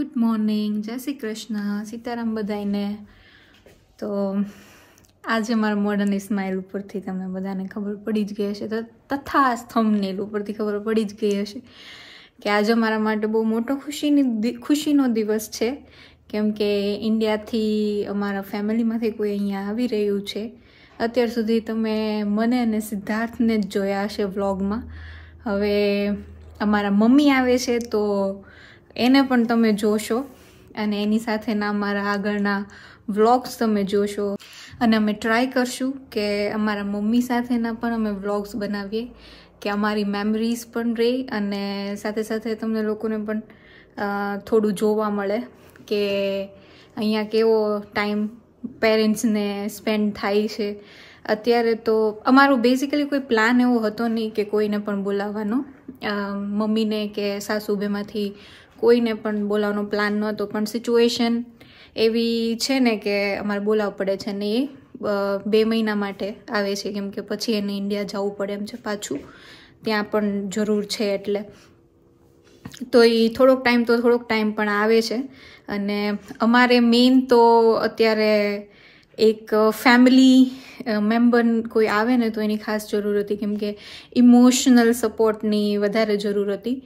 Good morning, જય શ્રી કૃષ્ણ, સીતારામ બધાઈને તો આજે મારા મોઢાની સ્માઇલ ઉપરથી તમને બધાને ખબર પડી જ ગઈ હશે. તો તથા થંબનેલ ઉપરથી ખબર પડી જ ગઈ હશે કે આજે મારા માટે બહુ મોટો ખુશીની ખુશીનો દિવસ છે. કેમ કે ઇન્ડિયાથી અમારા ફેમિલીમાંથી કોઈ અહીંયા આવી રહ્યું છે. અત્યાર સુધી તમે મને અને સિદ્ધાર્થને જ જોયા હશે વ્લોગમાં હવે અમારા મમ્મી આવે છે તો એને પણ તમે જોશો અને એની સાથેના અમારા આગળના વ્લોગ્સ તમે જોશો. અને અમે ટ્રાય કરશું કે અમારા મમ્મી સાથેના પણ અમે વ્લોગ્સ બનાવીએ, કે અમારી મેમરીઝ પણ રહે અને સાથે સાથે તમને લોકોને પણ થોડું જોવા મળે કે અહીંયા કેવો ટાઈમ પેરેન્ટ્સને સ્પેન્ડ થાય છે. અત્યારે તો અમારો બેઝિકલી કોઈ પ્લાન એવો હતો નહીં કે કોઈને પણ બોલાવવાનો. મમ્મીને કે સાસુ બેમાંથી કોઈને પણ બોલાવવાનો પ્લાન નહોતો પણ સિચ્યુએશન એવી છે ને કે અમારે બોલાવવું પડે છે ને એ બે મહિના માટે આવે છે, કેમ કે પછી એને ઇન્ડિયા જવું પડે એમ છે પાછું. ત્યાં પણ જરૂર છે એટલે. તો એ થોડોક ટાઈમ તો થોડોક ટાઈમ પણ આવે છે. અને અમારે મેઇન તો અત્યારે એક ફેમિલી મેમ્બર કોઈ આવે ને તો એની ખાસ જરૂર હતી, કેમ કે ઇમોશનલ સપોર્ટની વધારે જરૂર હતી.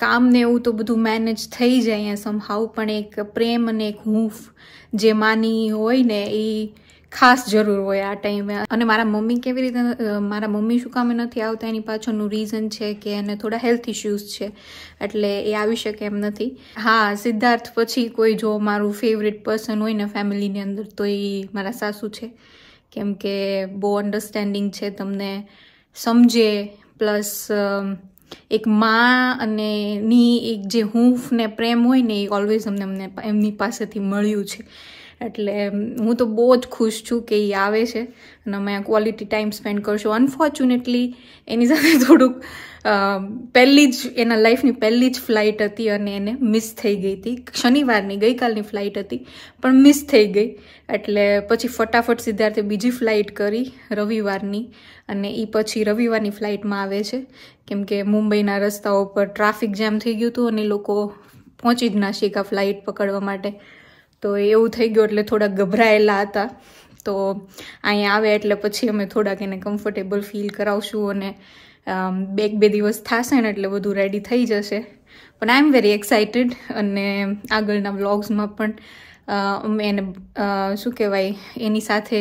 કામ ને એવું તો બધું મેનેજ થઈ જાય સમહાવ પણ એક પ્રેમ અને એક હૂંફ જે માની હોય ને એ ખાસ જરૂર હોય આ ટાઈમે અને મારા મમ્મી કેવી રીતે મારા મમ્મી શું કામે નથી આવતા, એની પાછળનું રીઝન છે કે એને થોડા હેલ્થ ઇશ્યુઝ છે, એટલે એ આવી શકે એમ નથી. હા, સિદ્ધાર્થ પછી કોઈ જો મારું ફેવરેટ પર્સન હોય ને ફેમિલીની અંદર, તો એ મારા સાસુ છે. કેમ કે બહુ અન્ડરસ્ટેન્ડિંગ છે તમને સમજે પ્લસ એક મા અને ની એક જે હૂંફ ને પ્રેમ હોય ને એ ઓલવેઝ અમને અમને એમની પાસેથી મળ્યું છે. એટલે હું તો બહુ જ ખુશ છું કે એ આવે છે. અને અમે ક્વોલિટી ટાઈમ સ્પેન્ડ કરશું. અનફોર્ચ્યુનેટલી એની સાથે થોડુંક પહેલી જ, એના લાઈફની પહેલી જ ફ્લાઇટ હતી અને એને મિસ થઈ ગઈ હતી. શનિવારની, ગઈકાલની ફ્લાઇટ હતી, પણ મિસ થઈ ગઈ. એટલે પછી ફટાફટ સિદ્ધાર્થે બીજી ફ્લાઇટ કરી, રવિવારની. અને એ પછી રવિવારની ફ્લાઇટમાં આવે છે. કેમ કે મુંબઈના રસ્તાઓ પર ટ્રાફિક જામ થઈ ગયું હતું અને લોકો પહોંચી જ ના શીખા ફ્લાઇટ પકડવા માટે. તો એવું થઈ ગયું એટલે થોડા ગભરાયેલા હતા. તો અહીંયા આવે એટલે પછી અમે થોડાક એને કમ્ફર્ટેબલ ફીલ કરાવશું અને બે બે દિવસ થશે ને એટલે બધું રેડી થઈ જશે. પણ આઈ એમ વેરી એક્સાઇટેડ અને આગળના વ્લોગ્સમાં પણ અમે એને શું કહેવાય, એની સાથે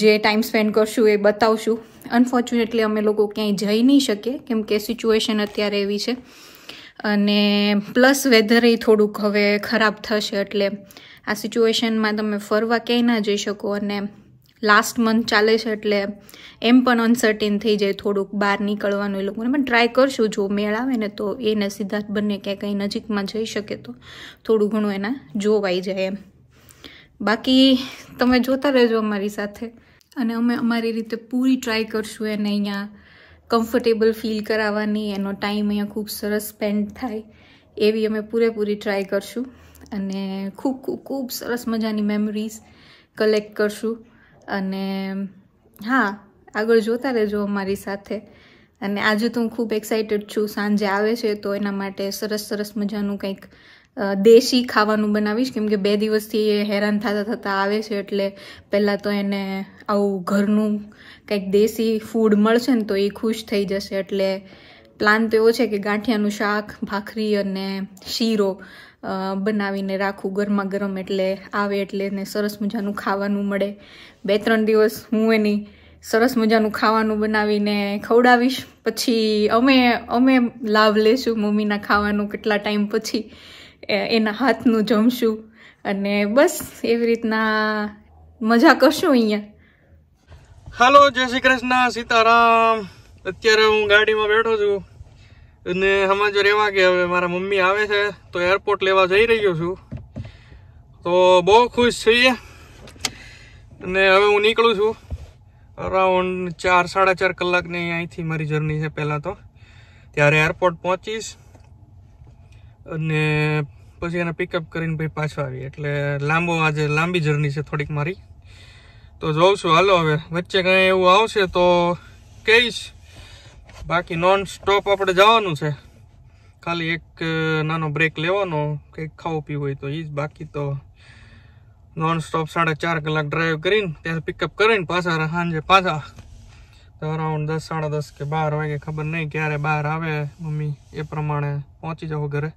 જે ટાઈમ સ્પેન્ડ કરશું એ બતાવશું. અનફોર્ચ્યુનેટલી અમે લોકો ક્યાંય જઈ નહીં શકીએ, કેમ કે સિચ્યુએશન અત્યારે એવી છે. અને પ્લસ વેધર એ થોડુંક હવે ખરાબ થશે એટલે આ સિચ્યુએશનમાં તમે ફરવા ક્યાંય ના જઈ શકો અને લાસ્ટ મંથ ચાલે છે એટલે એમ પણ અનસર્ટિન થઈ જાય થોડુંક બહાર નીકળવાનું એ લોકોને. પણ ટ્રાય કરશું જો મેળ આવે ને તો એને સિદ્ધાર્થ બંને ક્યાંય કંઈ નજીકમાં જઈ શકે તો થોડું ઘણું એના જોવાઈ જાય એમ. બાકી તમે જોતા રહેજો અમારી સાથે. અને અમે અમારી રીતે પૂરી ટ્રાય કરશું એને અહીંયા કમ્ફર્ટેબલ ફીલ કરાવવાની, એનો ટાઈમ અહીંયા ખૂબ સરસ સ્પેન્ડ થાય, એવી અમે પૂરેપૂરી ટ્રાય કરશું. અને ખૂબ ખૂબ ખૂબ સરસ મજાની મેમરીઝ કલેક્ટ કરશું. અને, હા, આગળ જોતા રહેજો અમારી સાથે. અને આજે તો હું ખૂબ એક્સાઇટેડ છું. સાંજે આવે છે તો એના માટે સરસ સરસ મજાનું કંઈક દેશી ખાવાનું બનાવીશ. કેમ કે બે દિવસથી એ હેરાન થતા થતા આવે છે, એટલે પહેલાં તો એને આવું ઘરનું કંઈક દેશી ફૂડ મળશે ને તો એ ખુશ થઈ જશે. એટલે પ્લાન તો એવો છે કે ગાંઠિયાનું શાક, ભાખરી અને શીરો બનાવીને રાખું ગરમા ગરમ એટલે આવે એટલે એને સરસ મજાનું ખાવાનું મળે. બે ત્રણ દિવસ હું એની સરસ મજાનું ખાવાનું બનાવીને ખવડાવીશ. પછી અમે અમે લાભ લેશું મમ્મીના ખાવાનું કેટલા ટાઈમ પછી. એના હાથનું જમશું. અને બસ એવી રીતના મજા કરશું અહીંયા. હાલો, જય શ્રી કૃષ્ણ, સીતારામ. અત્યારે હું ગાડીમાં બેઠો છું. અને હમણાં જો રહેવા કે હવે મારા મમ્મી આવે છે, તો એરપોર્ટ લેવા જઈ રહ્યો છું. તો બહુ ખુશ છીએ. અને હવે હું નીકળું છું. અરાઉન્ડ ચાર, સાડા ચાર કલાકની અહીંથી મારી જર્ની છે પહેલાં તો. ત્યારે એરપોર્ટ પહોંચીશ. અને પછી એને પિકઅપ કરીને ભાઈ પાછો આવી. એટલે લાંબો આજે લાંબી જર્ની છે થોડીક મારી. તો જોઉં છું, હાલો હવે. વચ્ચે કંઈ એવું આવશે તો કહીશ. બાકી નોન સ્ટોપ આપણે જવાનું છે. ખાલી એક નાનો બ્રેક લેવાનો. કંઈક ખાવું પીવું હોય તો એ જ. બાકી તો નોન સ્ટોપ સાડા ચાર કલાક ડ્રાઈવ કરીને ત્યારે પિકઅપ કરીને પાછા સાંજે પાછા. તો અરાઉન્ડ દસ, સાડા દસ કે બાર વાગે ખબર નહીં ક્યારે બહાર આવે. મમ્મી એ પ્રમાણે પહોંચી જાવ ઘરે.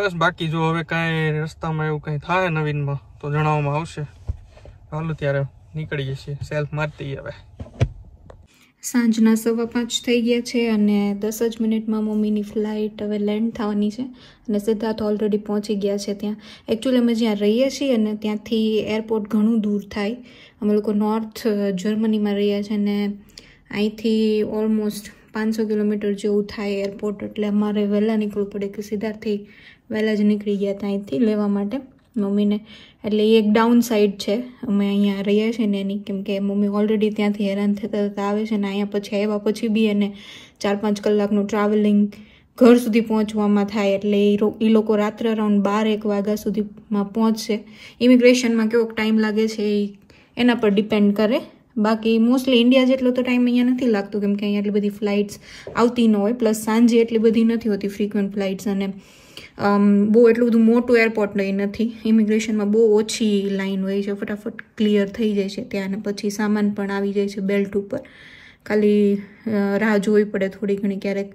બસ, બાકી જો હવે કાંઈ રસ્તામાં એવું કંઈ થાય નવીનમાં, તો જણાવવામાં આવશે. હાલો ત્યારે નીકળી છીએ સેલ્ફ મારતી હવે. સાંજના સવા પાંચ થઈ ગયા છે અને દસ જ મિનિટમાં મમ્મીની ફ્લાઇટ હવે લેન્ડ થવાની છે અને સિદ્ધાર્થ ઓલરેડી પહોંચી ગયા છે ત્યાં. એકચ્યુઅલી અમે જ્યાં રહીએ છીએ અને ત્યાંથી એરપોર્ટ ઘણું દૂર થાય. અમે લોકો નોર્થ જર્મનીમાં રહ્યા છીએ અને અહીંથી ઓલમોસ્ટ પાંચસો કિલોમીટર જેવું થાય એરપોર્ટ એટલે અમારે વહેલા નીકળવું પડે કે સિદ્ધાર્થથી વહેલા જ નીકળી ગયા હતા અહીંથી લેવા માટે. મમ્મીને, એટલે એ એક ડાઉન સાઈડ છે. અમે અહીંયા રહીએ છીએ ને એની, કેમ કે મમ્મી ઓલરેડી ત્યાંથી હેરાન થતા થતા આવે છે ને અહીંયા પછી આવ્યા પછી બી એને ચાર પાંચ કલાકનું ટ્રાવેલિંગ ઘર સુધી પહોંચવામાં થાય, એટલે એ એ લોકો રાત્રે અરાઉન્ડ બાર એક વાગ્યા સુધીમાં પહોંચશે. ઇમિગ્રેશનમાં કેવો ટાઈમ લાગે છે એ એના પર ડિપેન્ડ કરે. બાકી મોસ્ટલી ઇન્ડિયા જેટલો તો ટાઈમ અહીંયા નથી લાગતો, કેમ કે અહીંયા એટલી બધી ફ્લાઇટ્સ આવતી ન હોય પ્લસ સાંજે એટલી બધી નથી હોતી ફ્રીક્વન્ટ ફ્લાઇટ્સ અને બહુ એટલું બધું મોટું એરપોર્ટ નહીં નથી. ઇમિગ્રેશનમાં બહુ ઓછી લાઈન હોય છે, ફટાફટ ક્લિયર થઈ જાય છે ત્યાં પછી સામાન પણ આવી જાય છે બેલ્ટ ઉપર. ખાલી રાહ જોવી પડે થોડી ઘણી ક્યારેક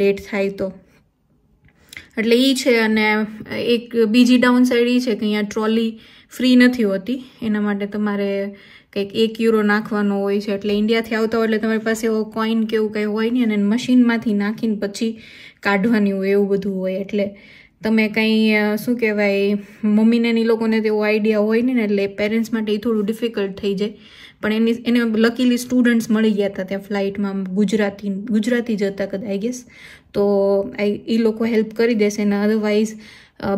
લેટ થાય તો. એટલે એ છે અને એક બીજી ડાઉન સાઈડ એ છે કે અહીંયા ટ્રોલી ફ્રી નથી હોતી. એના માટે તમારે કંઈક એક યુરો નાખવાનો હોય છે. એટલે ઇન્ડિયાથી આવતા હોય એટલે તમારી પાસે એવો કોઈન કે એવું કંઈ હોય નહીં અને મશીનમાંથી નાખીને પછી કાઢવાની હોય એવું બધું હોય. એટલે તમે કંઈ શું કહેવાય મમ્મીને એ લોકોને તેવો આઈડિયા હોય ને એટલે પેરેન્ટ્સ માટે એ થોડું ડિફિકલ્ટ થઈ જાય. પણ એની, એને લકીલી સ્ટુડન્ટ્સ મળી ગયા હતા ત્યાં ફ્લાઇટમાં ગુજરાતી ગુજરાતી જ હતા કદાચ આઈ ગેસ તો એ લોકો હેલ્પ કરી દેશે ને અધરવાઇઝ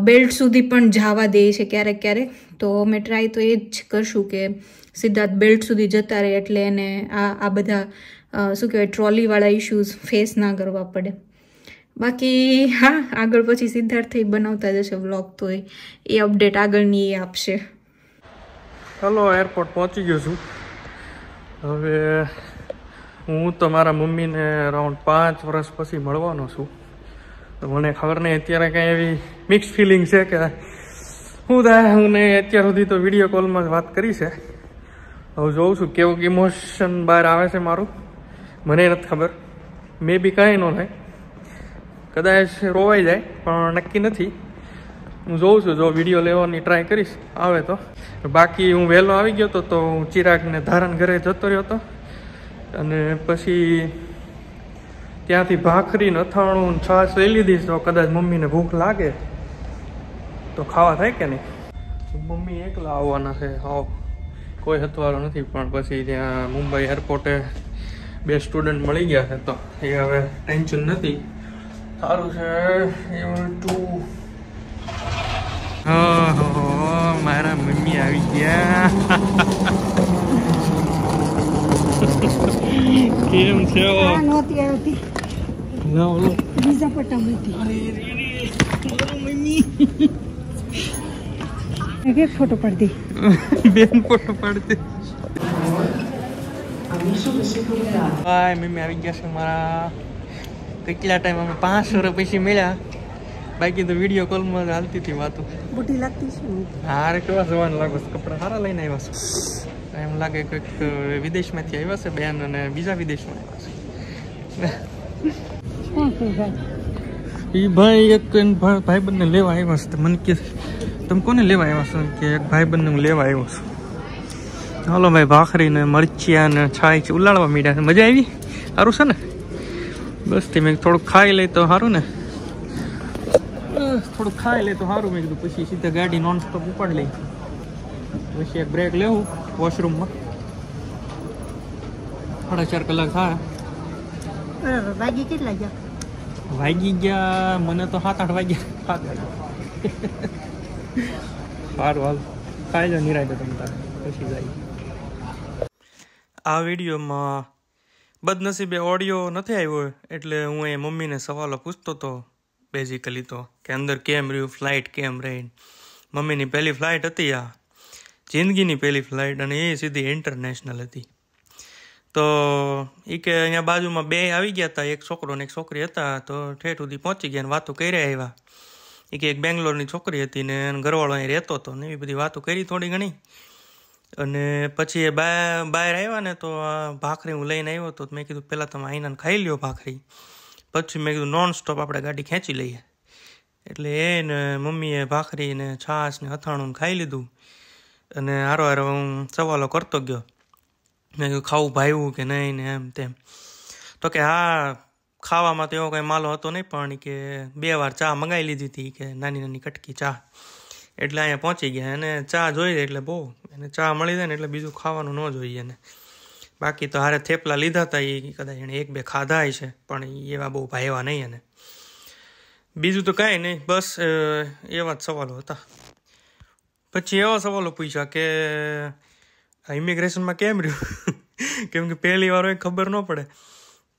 બેલ્ટ સુધી પણ જવા દે છે ક્યારેક ક્યારેક. તો અમે ટ્રાય તો એ જ કરશું કે સિદ્ધાર્થ બેલ્ટ સુધી જતા રહે એટલે એને આ આ બધા શું કહેવાય ટ્રોલીવાળા ઇશ્યુઝ ફેસ ના કરવા પડે. બાકી, હા, આગળ પછી સિદ્ધાર્થ બનાવતા જશે વ્લોગ તો એ. અપડેટ આગળની એ આપશે. હલો એરપોર્ટ પહોંચી ગયો છું. હવે હું તો મારા મમ્મીને અરાઉન્ડ પાંચ વર્ષ પછી મળવાનો છું. તો મને ખબર નહીં, અત્યારે કાંઈ એવી મિક્સ ફિલિંગ છે કે હું થાય હું ને અત્યાર સુધી તો વીડિયો કોલમાં જ વાત કરી છે. હવે જોઉં છું કેવું ઇમોશન બહાર આવે છે મારું. મને નથી ખબર. મે બી કાંઈ ન થાય. કદાચ રોવાઈ જાય, પણ નક્કી નથી. હું જોઉં છું, જો વીડિયો લેવાની ટ્રાય કરીશ, આવે તો. બાકી હું વહેલો આવી ગયો હતો, તો હું ચિરાગને ધારણ ઘરે જતો રહ્યો હતો. અને પછી ત્યાંથી ભાખરી, અથાણું છાશ લઈ લીધી તો કદાચ મમ્મીને ભૂખ લાગે, તો ખાવા થાય કે નહીં? મમ્મી એકલા આવવાના છે આવો કોઈ હતવારો નથી, પણ પછી ત્યાં મુંબઈ એરપોર્ટે બે સ્ટુડન્ટ મળી ગયા છે, તો એ હવે ટેન્શન નથી. સારું છે. એવું ટુ મારા મમ્મી આવી ગયા. કેમ છે? નહોતી આવતી. ના ઓલો બીજા પટ્ટા હતી મમ્મી. એક ફોટો પાડી બેન ફોટો પાડતી હાય મમ્મી આવી ગયા છે મારા. કેટલા ટાઈમ અમે પાંચ વર્ષ પછી મળ્યા. બાકી તો વીડિયો કોલમાં જ હાલતી હતી વાતો. બુઢી લાગતી છે હારે કેવા જવાન લાગો કપડાં સારા લઈને આવ્યા છો? એમ લાગે કંઈક વિદેશમાંથી આવ્યા છે બેન અને બીજા વિદેશમાં આવ્યા છે. એ ભાઈ? એક ભાઈ બંને લેવા આવ્યા છે મને કે તમે કોને લેવા આવ્યા છો? કે એક ભાઈ બંને હું લેવા આવ્યો છું. ચાલો ભાઈ ભાખરી ને મરચિયા ને છાય છે ઉલાળવા મીડ્યા છે. મજા આવી? સારું છે ને? બસ તે મેં થોડુંક ખાઈ લે તો સારું ને. થોડુંક ખાઈ લે તો સારું મેં કીધું પછી સીધા ગાડી નોન સ્ટોપ ઉપાડી લઈ. પછી એક બ્રેક લેવું વોશરૂમમાં સાડા ચાર કલાક થાય. વાગી કેટલા ગયા? વાગી ગયા મને તો સાત આઠ વાગ્યા. સાત વાગ્યા. સારું હાલ. ખાઈ જાઓ નિરાય તમે તારે. પછી જાય. આ વિડીયોમાં બદનસીબે ઓડિયો નથી આવ્યો એટલે હું એ મમ્મીને સવાલો પૂછતો હતો બેઝિકલી તો, કે અંદર કેમ રહ્યું ફ્લાઇટ કેમ રહી? મમ્મીની પહેલી ફ્લાઇટ હતી આ, જિંદગીની પહેલી ફ્લાઇટ અને એ સીધી ઇન્ટરનેશનલ હતી. તો એ કે અહીંયા બાજુમાં બે આવી ગયા હતા એક છોકરો ને એક છોકરી હતા, તો ઠેઠ સુધી પહોંચી ગયા ને વાતો કરી આવ્યા. એ કે એક બેંગ્લોરની છોકરી હતી ને ઘરવાળો અહીં રહેતો હતો ને એવી બધી વાતો કરી થોડી ઘણી. અને પછી એ બા, બહાર આવ્યા ને તો ભાખરી હું લઈને આવ્યો તો મેં કીધું પહેલાં તમે આઈને ખાઈ લ્યો ભાખરી. પછી મેં કીધું નોન સ્ટોપ આપણે ગાડી ખેંચી લઈએ. એટલે એ ને મમ્મીએ ભાખરી ને છાશ ને અથાણું ખાઈ લીધું. અને હારો હારો હું સવાલો કરતો ગયો. મેં કીધું ખાવું ભાવ્યું કે નહીં ને એમ તેમ. તો કે હા, ખાવામાં તો એવો કંઈ માલો હતો નહીં પણ કે બે વાર ચા મંગાવી લીધી હતી કે નાની નાની કટકી ચા. એટલે અહીંયા પહોંચી ગયા અને ચા જોઈ જાય એટલે બહુ. એને ચા મળી જાય ને એટલે બીજું ખાવાનું ન જોઈએ એને. બાકી તો હારે થેપલા લીધા હતા એ કદાચ એણે એક બે ખાધા છે, પણ એવા બહુ ભાવ્યા નહીં એને. બીજું તો કાંઈ નહીં, બસ એવા જ સવાલો હતા. પછી એવા સવાલો પૂછ્યા કે ઇમિગ્રેશનમાં કેમ રહ્યું? કેમ કે પહેલી વાર ખબર ન પડે.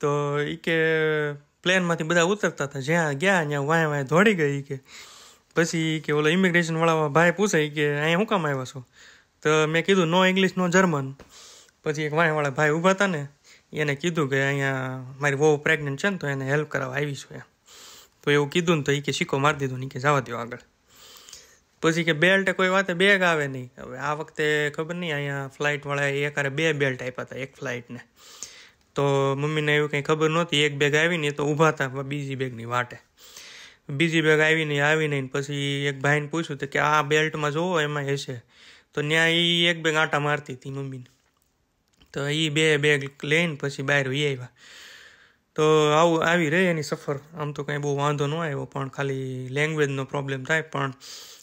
તો એ કે પ્લેનમાંથી બધા ઉતરતા હતા. જ્યાં ગયા, ત્યાં વાંય વાંય દોડી ગઈ કે પછી કે ઓલો ઇમિગ્રેશન વાળા ભાઈ પૂછે કે અહીંયા શું કામ આવ્યા છો? તો મેં કીધું, નો ઇંગ્લિશ નો જર્મન પછી એક વાંય ભાઈ ઊભા હતા ને, એને કીધું કે અહીંયા મારી વહુ પ્રેગ્નન્ટ છે ને, તો એને હેલ્પ કરાવવા આવી છું એમ. તો એવું કીધું ને તો એ કે સિક્કો મારી દીધો ને કે જવા દો આગળ. પછી કે બેલ્ટ કોઈ વાતે બેગ આવે નહીં. હવે આ વખતે ખબર નહીં, અહીંયા ફ્લાઇટવાળાએ એકારે બે બેલ્ટ આપ્યા હતા, એક ફ્લાઇટને તો મમ્મીને એવું કંઈ ખબર નહોતી, એક બેગ આવી ને તો ઊભા હતા, બીજી બેગની વાટે. બીજી બેગ આવી નહીં આવી નહીં પછી એક ભાઈને પૂછ્યું તો કે આ બેલ્ટમાં જોવો એમાં હશે તો ત્યાં એ એક બેગ આંટા મારતી હતી મમ્મીને. તો એ બે બેગ લઈને પછી બહાર વહી આવ્યા તો આવું આવી રહે એની સફર. આમ તો કંઈ બહુ વાંધો ન આવ્યો, પણ ખાલી લેંગ્વેજનો પ્રોબ્લેમ થાય. પણ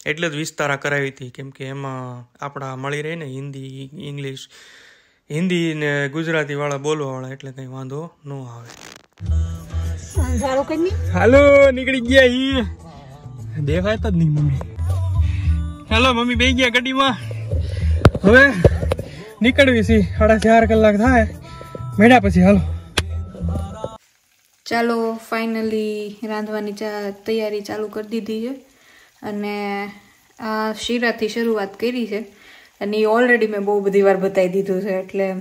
એટલે જ વિસ્તારા કરાવી હતી, કેમ કે એમાં આપણા મળી રહે ને હિન્દી, ઇંગ્લિશ, હિન્દી ને ગુજરાતીવાળા બોલવાવાળા એટલે કંઈ વાંધો ન આવે. હાલો નીકળી ગયા ઈ દેખાય તો જ નહીં મમ્મી. હાલો મમ્મી બે ગયા ગાડીમાં. હવે નીકળવી છે. સાડા ચાર કલાક થાય. મેળ્યા પછી હાલો. ચાલો ફાઇનલી રાંધવાની ચા તૈયારી ચાલુ કરી દીધી છે. અને આ શીરાથી શરૂઆત કરી છે. અને એ ઓલરેડી મેં બહુ બધી વાર બતાવી દીધું છે. એટલે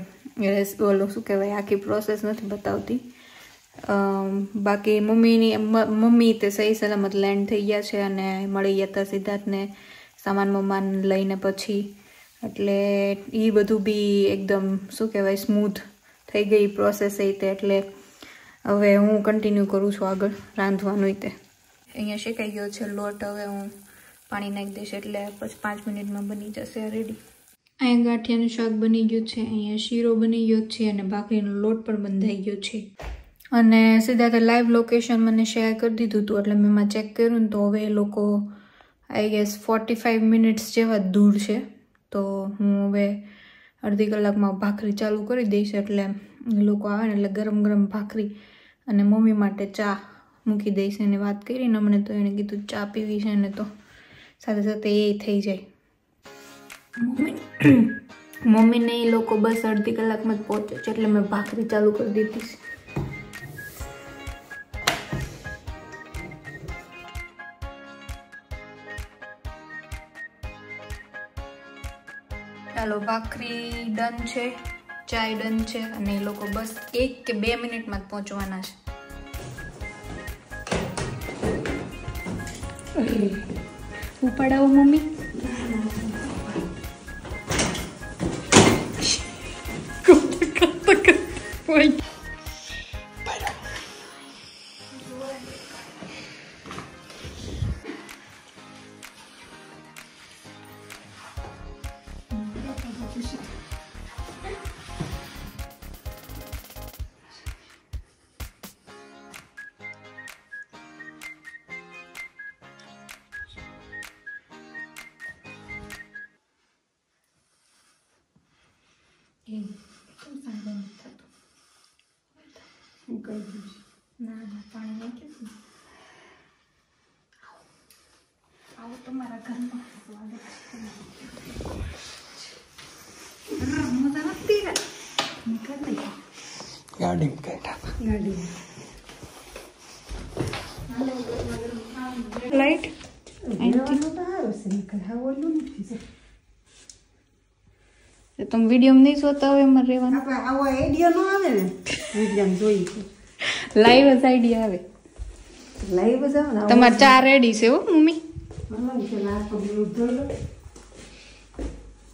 ઓલું શું કહેવાય આખી પ્રોસેસ નથી બતાવતી. બાકી મમ્મીની મમ્મી તે સહી સલામત લેન્ડ થઈ ગયા છે અને મળી ગયા હતા સિદ્ધાર્થને સામાન મમાન લઈને પછી. એટલે એ બધું બી એકદમ, શું કહેવાય સ્મૂથ થઈ ગઈ પ્રોસેસ એ તે એટલે હવે હું કન્ટિન્યુ કરું છું આગળ રાંધવાનું તે. અહીંયા શેકાઈ ગયો છે લોટ, હવે હું પાણી નાખી દઈશ એટલે પછી પાંચ મિનિટમાં બની જશે રેડી અહીંયા ગાંઠિયાનું શાક બની ગયું છે, અહીંયા શીરો બની ગયો છે અને ભાખરીનો લોટ પણ બંધાઈ ગયો છે. અને સીધા તે લાઈવ લોકેશન મને શેર કરી દીધું હતું એટલે મેં એમાં ચેક કર્યું ને તો હવે એ લોકો I guess forty five minutes જેવા દૂર છે. તો હું હવે અડધી કલાકમાં ભાખરી ચાલુ કરી દઈશ એટલે લોકો આવે ને એટલે ગરમ ગરમ ભાખરી અને મમ્મી માટે ચા મૂકી દઈશ એને વાત કરીને મને તો એણે કીધું ચા પીવી છે ને તો સાથે સાથે એ થઈ જાય. મમ્મી, મમ્મીને એ લોકો બસ અડધી કલાકમાં જ પહોંચે છે એટલે મેં ભાખરી ચાલુ કરી દીધી છે. ભાખરી ડન છે ચાય ડન છે અને એ લોકો બસ એક કે બે મિનિટમાં જ પહોંચવાના છે. ઉપાડાવો મમ્મી. ના ના પાણી નાખ્યું આવો તમારા ઘરમાં મજા નથી નીકળ ગાડી કાઢા ગાડી લાઈટ ભરવાનું તો સારું છે નીકળ હા ઓલું નથી તો તમે વીડિયો નહીં જોતા હોય એમાં રહેવાનું? આપણે આવો આઈડિયા ન આવે ને વીડિયો જોઈ લાઈવ જ આઈડિયા આવે. લાઈવ જ આવે ને તમારે ચા રેડી છે હો મમ્મી.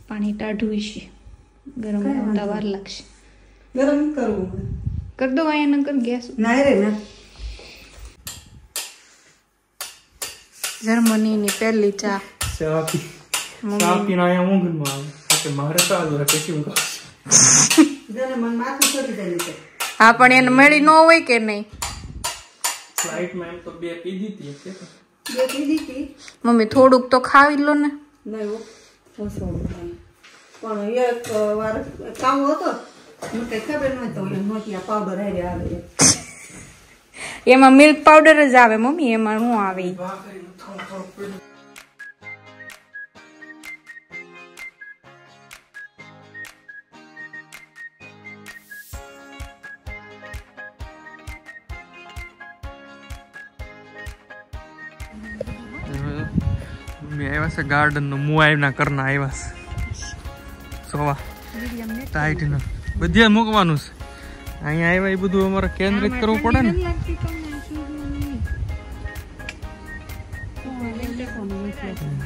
પાણી ટાઢું છે ગરમ કાંઈ થતા વાર લાગશે. ગરમ કરવું કર દો અહીંયા નકર ગેસ. ના રે ના. જર્મનીની પહેલી ચા. ચા પી ચા પીને અહીંયા ઊંઘમાં આવે. એટલે મારે તો જાય છે હા પણ એને મળી ન હોય કે નહીં? ફ્લાઇટમાં એમ તો બે પીધી હતી કે બે પીધી હતી? મમ્મી થોડુંક તો ખાવી લો ને. નહીં હો, ઓછો પણ એક વાર કામ હતો મને કઈ ખબર નહોતો એમ નહોતી આ પાવડર હારે આવે એમાં. મિલ્ક પાવડર જ આવે મમ્મી એમાં શું આવે ઈ? આવ્યા છે ગાર્ડન નો મુઆઈના કરના આવ્યા છે. સોવા. ટાઈટ નો બધે. મૂકવાનું છે. અહીંયા આવ્યા એ બધું અમારે કેન્દ્રિત કરવું પડે ને.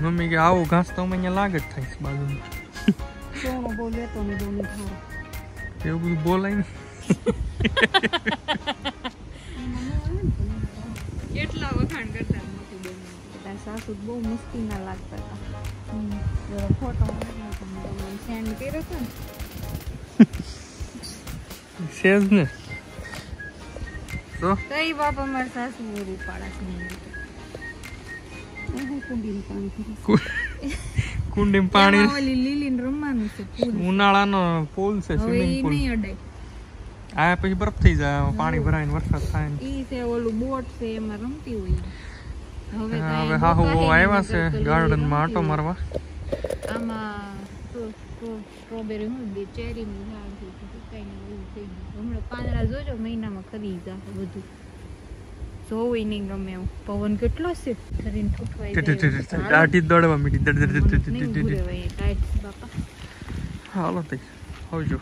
મમ્મી કે આવું ઘાસ તો અમે અહીંયા લાગે જ થાય છે બાજુમાં. એવું બધું બોલાય ને. કેટલા વખાણ કરતા બેન સાસુ બહુ મસ્તીના લાગતા હતા ફોટો સેન્ડ કર્યો હતો ને સેજ ને તો કઈ બાપા મારા સાસુ પૂરું પાડસ નહીં પાણી ઓલી લીલી ને રમવાનું છે પૂલ ઉનાળાનો પુલ છે સ્વિમિંગ ઈ નહીં અડાય આ પછી બરફ થઈ જાય પાણી ભરાઈને વરસાદ થાય ને. ઈ છે ઓલું બોટ છે એમાં રમતી હોય. હવે હા, હા આવ્યા છે ગાર્ડનમાં આટો મારવા આમાં સ્ટ્રો- સ્ટ્રો- સ્ટ્રોબેરી હું બે ચેરીનું ઝાડ છે તો સુકાઈને થઈ ગયું હમણાં પાંદડા જોજો મહિનામાં ખરી જશે બધું જોવું નહીં ગમે એવું પવન કેટલો છે દાઢી દોડવા બાપા હાલો તે આવજો